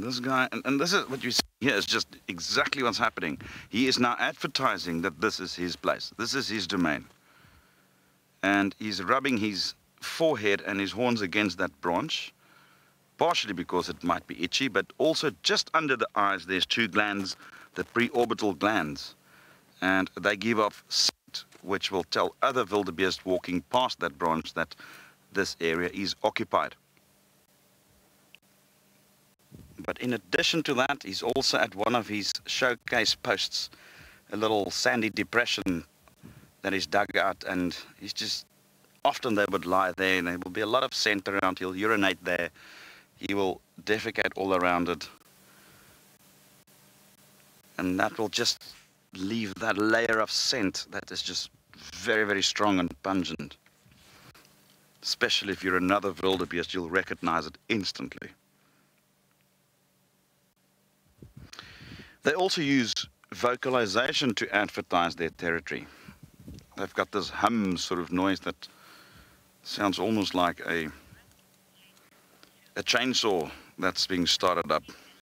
This guy, and, and this is what you see here is just exactly what's happening. He is now advertising that this is his place. This is his domain. And he's rubbing his forehead and his horns against that branch, partially because it might be itchy, but also just under the eyes there's two glands, the preorbital glands. And they give off scent, which will tell other wildebeest walking past that branch that this area is occupied. But in addition to that, he's also at one of his showcase posts, a little sandy depression that is dug out, and he's just often they would lie there, and there will be a lot of scent around. He'll urinate there, he will defecate all around it, and that will just leave that layer of scent that is just very, very strong and pungent. Especially if you're another wildebeest, you'll recognize it instantly. They also use vocalization to advertise their territory. They've got this hum sort of noise that sounds almost like a a chainsaw that's being started up.